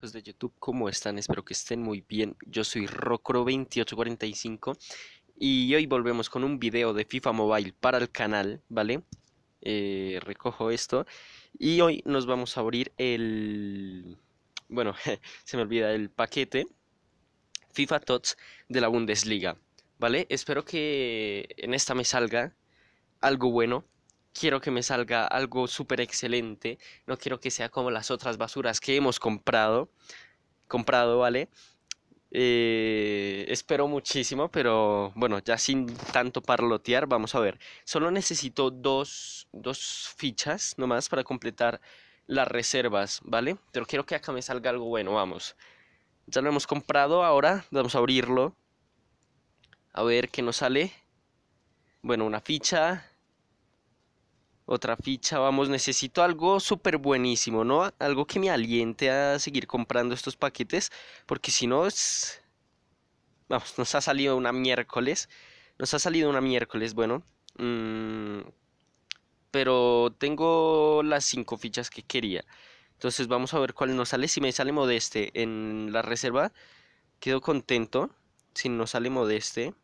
Pues de YouTube, ¿cómo están? Espero que estén muy bien. Yo soy Rocro2845 y hoy volvemos con un video de FIFA Mobile para el canal, ¿vale? Eh, recojo esto y hoy nos vamos a abrir el... Bueno, se me olvida el paquete FIFA Tots de la Bundesliga, ¿vale? Espero que en esta me salga algo bueno quiero que me salga algo súper excelente. No quiero que sea como las otras basuras que hemos comprado. Comprado, ¿vale? Eh, espero muchísimo, pero bueno, ya sin tanto parlotear, vamos a ver. Solo necesito dos, dos fichas nomás para completar las reservas, ¿vale? Pero quiero que acá me salga algo bueno, vamos. Ya lo hemos comprado, ahora vamos a abrirlo. A ver qué nos sale. Bueno, una ficha, otra ficha, vamos, necesito algo súper buenísimo, ¿no? Algo que me aliente a seguir comprando estos paquetes, porque si no es... Vamos, nos ha salido una miércoles, nos ha salido una miércoles, bueno. Mm, pero tengo las cinco fichas que quería. Entonces vamos a ver cuál nos sale. Si me sale Modeste en la reserva, quedo contento. Si no sale Modeste,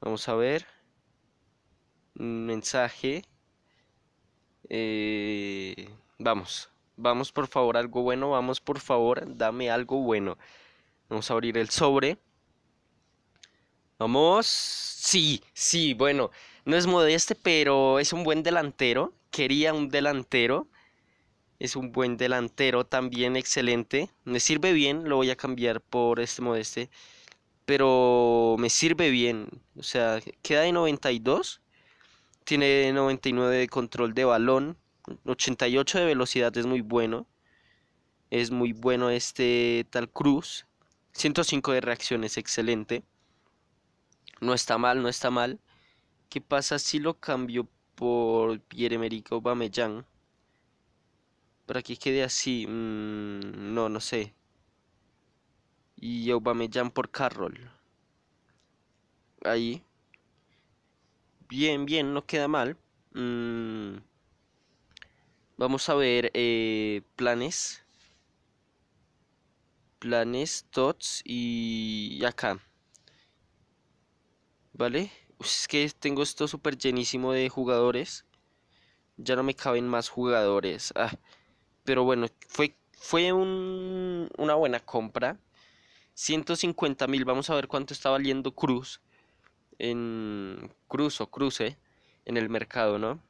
vamos a ver mensaje. Eh, vamos, vamos por favor, algo bueno, vamos por favor, dame algo bueno. Vamos a abrir el sobre. Vamos. Sí, sí, bueno, no es modeste, pero es un buen delantero. Quería un delantero. Es un buen delantero también excelente. Me sirve bien, lo voy a cambiar por este modeste. Pero me sirve bien. O sea, queda de 92 tiene 99 de control de balón, 88 de velocidad, es muy bueno. Es muy bueno este tal Cruz. 105 de reacción es excelente. No está mal, no está mal. ¿Qué pasa si lo cambio por Pierre-Emerick Aubameyang? Para que quede así. Mm, no, no sé. Y Aubameyang por Carroll. Ahí. Bien, bien, no queda mal. Mm, vamos a ver eh, planes. Planes, tots y acá. ¿Vale? es que tengo esto súper llenísimo de jugadores. Ya no me caben más jugadores. Ah, pero bueno, fue, fue un, una buena compra. 150 mil. Vamos a ver cuánto está valiendo Cruz en cruz o cruce en el mercado, ¿no?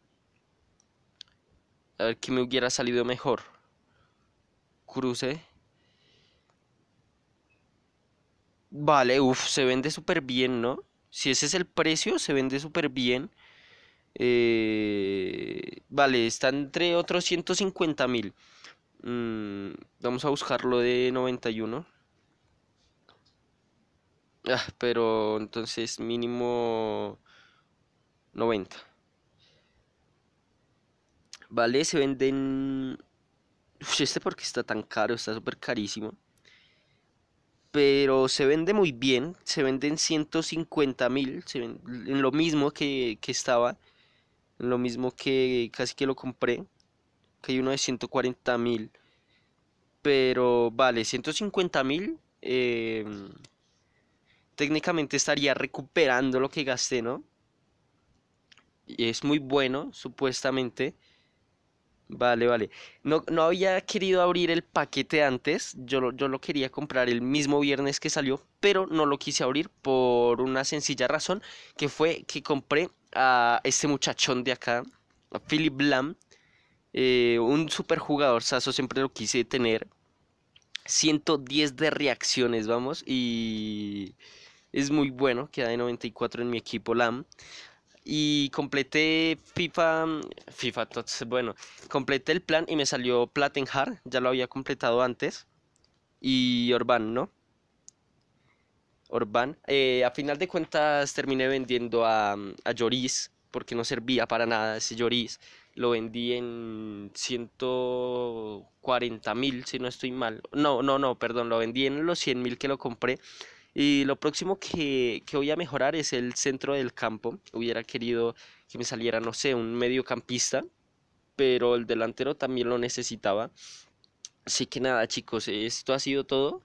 A ver qué me hubiera salido mejor. Cruce. Vale, uff, se vende súper bien, ¿no? Si ese es el precio, se vende súper bien. Eh, vale, está entre otros 150 mil. Mm, vamos a buscarlo de 91. Ah, pero entonces mínimo 90. Vale, se venden... Este porque está tan caro, está súper carísimo. Pero se vende muy bien, se venden 150 mil, en lo mismo que, que estaba, en lo mismo que casi que lo compré, que hay uno de 140 mil. Pero vale, 150 mil... Eh, técnicamente estaría recuperando lo que gasté, ¿no? Y es muy bueno, supuestamente. Vale, vale. No, no había querido abrir el paquete antes. Yo lo, yo lo quería comprar el mismo viernes que salió, pero no lo quise abrir por una sencilla razón, que fue que compré a este muchachón de acá, a Philip Lam, eh, un super jugador, Saso, siempre lo quise tener. 110 de reacciones, vamos, y es muy bueno, queda de 94 en mi equipo LAM. Y completé FIFA, FIFA bueno, completé el plan y me salió Plattenhard, ya lo había completado antes. Y Orban, ¿no? Orban. Eh, a final de cuentas terminé vendiendo a, a Lloris porque no servía para nada ese Lloris. Lo vendí en 140 mil, si no estoy mal. No, no, no, perdón, lo vendí en los 100 mil que lo compré. Y lo próximo que, voy a mejorar es el centro del campo. Hubiera querido que me saliera, no sé, un mediocampista, pero el delantero también lo necesitaba. Así que nada, chicos, esto ha sido todo.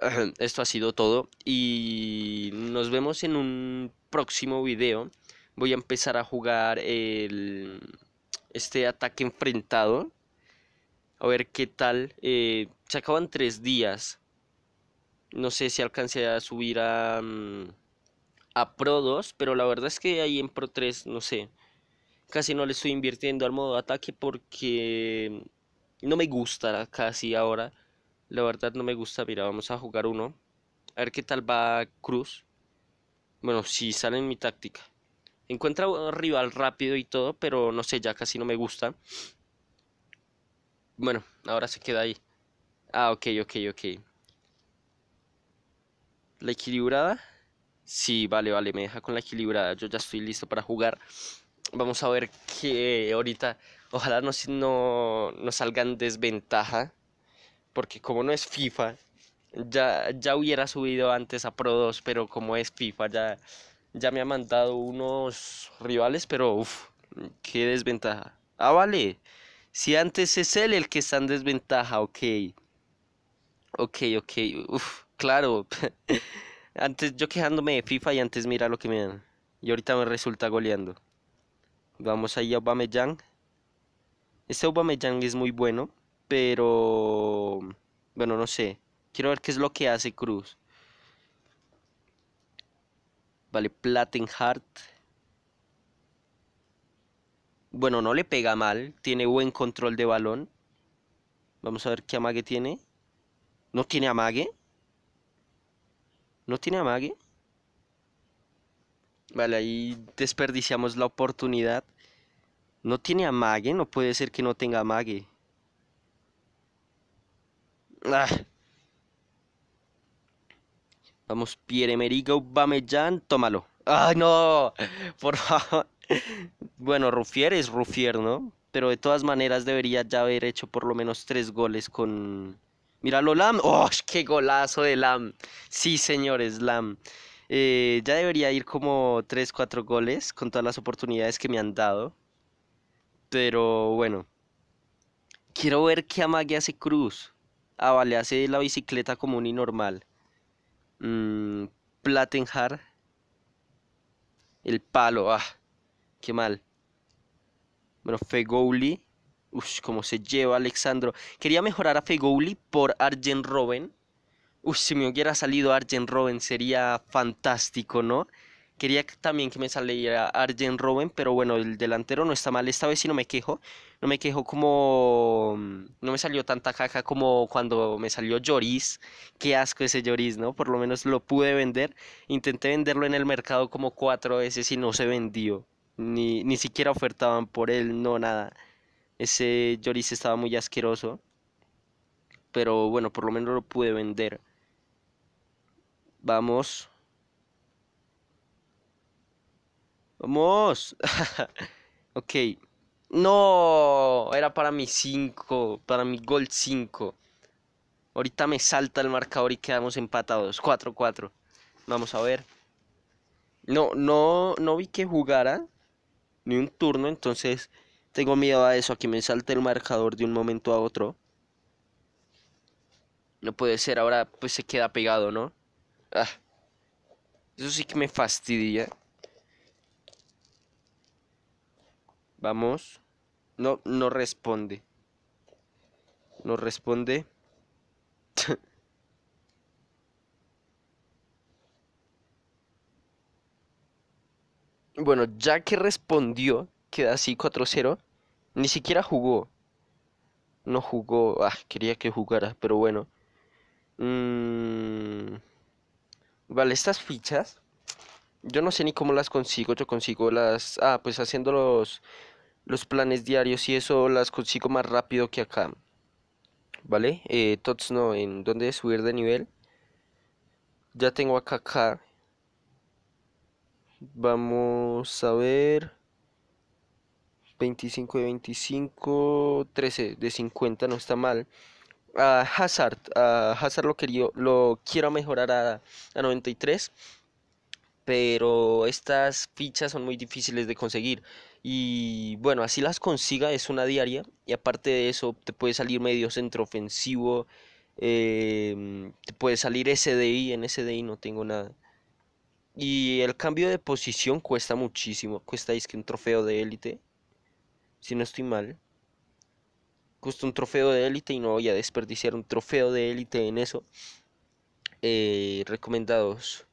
Esto ha sido todo y nos vemos en un próximo video. Voy a empezar a jugar el, este ataque enfrentado. A ver qué tal. Eh, se acaban tres días. No sé si alcancé a subir a, mm, a Pro 2, pero la verdad es que ahí en Pro 3, no sé. Casi no le estoy invirtiendo al modo ataque porque no me gusta casi ahora. La verdad no me gusta. Mira, vamos a jugar uno. A ver qué tal va Cruz. Bueno, si sale en mi táctica. Encuentra un rival rápido y todo, pero no sé, ya casi no me gusta. Bueno, ahora se queda ahí. Ah, ok, ok, ok. La equilibrada. Sí, vale, vale, me deja con la equilibrada. Yo ya estoy listo para jugar. Vamos a ver que ahorita, ojalá no, no, no salga en desventaja. Porque como no es FIFA, ya, ya hubiera subido antes a Pro 2, pero como es FIFA, ya, ya me ha mandado unos rivales, pero uff, qué desventaja. Ah, vale. Si antes es él el que está en desventaja, ok. Ok, ok, uff, claro. antes yo quejándome de FIFA y antes mira lo que me dan. Y ahorita me resulta goleando. Vamos ahí a Aubameyang. Este Aubameyang es muy bueno, pero... Bueno, no sé. Quiero ver qué es lo que hace Cruz. Vale, Plattenhardt. Bueno, no le pega mal. Tiene buen control de balón. Vamos a ver qué amague tiene. ¿No tiene amague? ¿No tiene amague? Vale, ahí desperdiciamos la oportunidad. No tiene amague, no puede ser que no tenga amague. Ah. Vamos, Pierre-Emerick Aubameyang, tómalo. ¡Ay, no! Por favor. Bueno, Rufier es Rufier, ¿no? Pero de todas maneras debería ya haber hecho por lo menos tres goles con... Míralo, Lam. ¡Oh, qué golazo de Lam! Sí, señores, Lam. Eh, ya debería ir como tres, cuatro goles con todas las oportunidades que me han dado. Pero bueno. Quiero ver qué amague hace Cruz. Ah, vale, hace la bicicleta común y normal. Mm, Plattenhard. El palo, ah, qué mal. Bueno, Fegouli. Uff, cómo se lleva Alexandro. Quería mejorar a Fegouli por Arjen Robben. Uff, si me hubiera salido Arjen Robben sería fantástico, ¿no? Quería también que me saliera Arjen Robben, pero bueno, el delantero no está mal. Esta vez sí no me quejo. No me quejo como... Mm, no me salió tanta caja como cuando me salió Lloris. Qué asco ese Lloris, ¿no? Por lo menos lo pude vender. Intenté venderlo en el mercado como cuatro veces y no se vendió. Ni, ni siquiera ofertaban por él, no nada. Ese Lloris estaba muy asqueroso. Pero bueno, por lo menos lo pude vender. Vamos. Vamos. ok. No, era para mi 5, para mi gol 5. Ahorita me salta el marcador y quedamos empatados. 4-4. Vamos a ver. No, no, no vi que jugara ni un turno, entonces tengo miedo a eso, a que me salte el marcador de un momento a otro. No puede ser, ahora pues se queda pegado, ¿no? Ah, eso sí que me fastidia. Vamos. No, no responde. No responde. bueno, ya que respondió, queda así 4-0. Ni siquiera jugó. No jugó. Ah, quería que jugara, pero bueno. Mm, vale, estas fichas. Yo no sé ni cómo las consigo. Yo consigo las. Ah, pues haciendo los los planes diarios y eso las consigo más rápido que acá. ¿Vale? Eh, tots no, en dónde subir de nivel. Ya tengo acá acá. Vamos a ver. 25 de 25, 13 de 50, no está mal. A Hazard, a Hazard lo, quería, lo quiero mejorar a, a 93 pero estas fichas son muy difíciles de conseguir y bueno, así las consiga es una diaria y aparte de eso te puede salir medio centro ofensivo, em, te puede salir SDI, en SDI no tengo nada. Y el cambio de posición cuesta muchísimo, cuesta que un trofeo de élite, si no estoy mal. Cuesta un trofeo de élite y no voy a desperdiciar un trofeo de élite en eso. Eh, recomendados.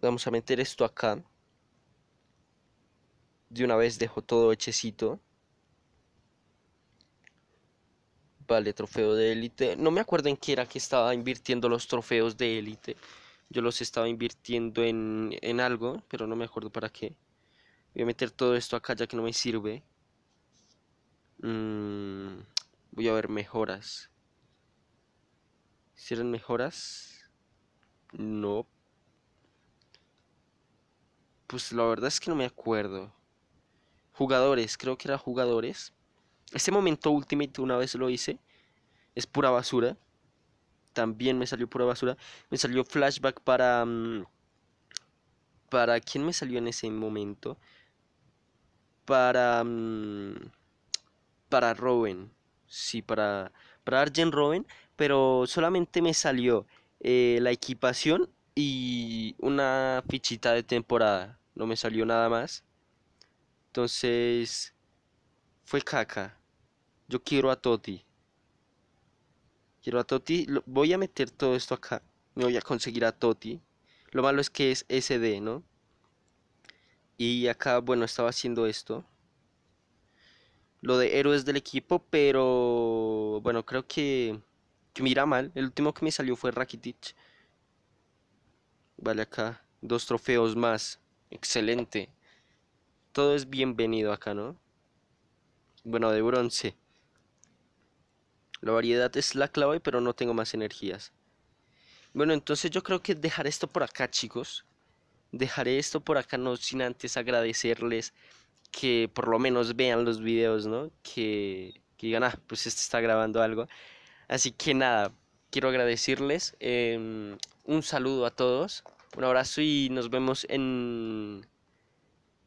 Vamos a meter esto acá. De una vez dejo todo hechecito. Vale, trofeo de élite. No me acuerdo en qué era que estaba invirtiendo los trofeos de élite. Yo los estaba invirtiendo en, en algo, pero no me acuerdo para qué. Voy a meter todo esto acá ya que no me sirve. Mm, voy a ver mejoras. ¿Hicieron mejoras? No. Pues la verdad es que no me acuerdo. Jugadores, creo que era jugadores. Este momento Ultimate una vez lo hice. Es pura basura. También me salió pura basura. Me salió flashback para... Mm, ¿Para quién me salió en ese momento? Para... Mm, para Rowan. Sí, para, para Argent Rowan. Pero solamente me salió eh, la equipación y una fichita de temporada. No me salió nada más. Entonces, fue caca. Yo quiero a Toti. Quiero a Toti. Voy a meter todo esto acá. Me voy a conseguir a Toti. Lo malo es que es SD, ¿no? Y acá, bueno, estaba haciendo esto. Lo de héroes del equipo, pero bueno, creo que, que mira mal. El último que me salió fue Rakitic. Vale, acá. Dos trofeos más. Excelente. Todo es bienvenido acá, ¿no? Bueno, de bronce. La variedad es la clave, pero no tengo más energías. Bueno, entonces yo creo que dejaré esto por acá, chicos. Dejaré esto por acá, no sin antes agradecerles que por lo menos vean los videos, ¿no? Que, digan, ah, pues este está grabando algo. Así que nada, quiero agradecerles. Em, un saludo a todos. Un abrazo y nos vemos en...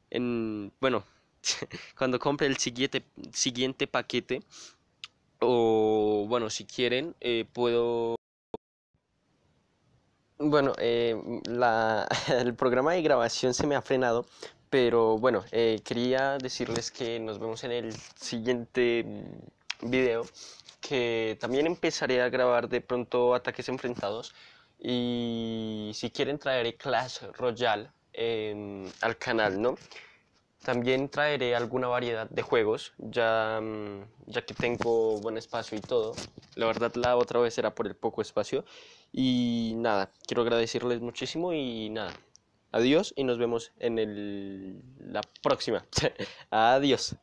en bueno, cuando compre el siguiente, siguiente paquete o bueno, si quieren, eh, puedo... Bueno, eh, la, el programa de grabación se me ha frenado, pero bueno, eh, quería decirles que nos vemos en el siguiente mm, video, que también empezaré a grabar de pronto ataques enfrentados y si quieren traeré Clash Royale al canal, ¿no? También traeré alguna variedad de juegos, ya, mm, ya que tengo buen espacio y todo. La verdad la otra vez era por el poco espacio. Y nada, quiero agradecerles muchísimo y nada. Adiós y nos vemos en el, la próxima. Adiós.